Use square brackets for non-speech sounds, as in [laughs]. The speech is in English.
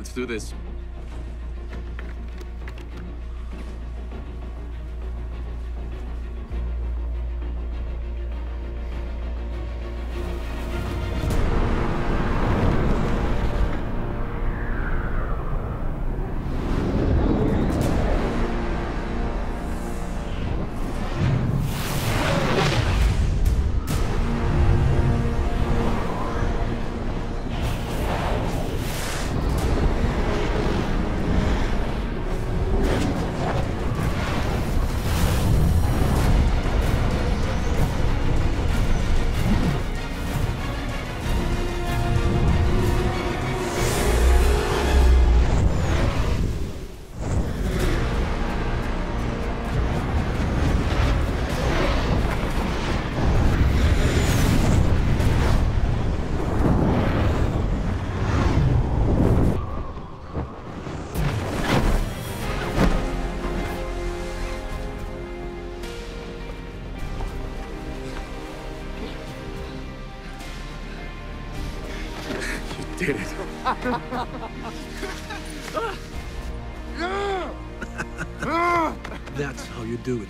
Let's do this. Did it. [laughs] That's how you do it.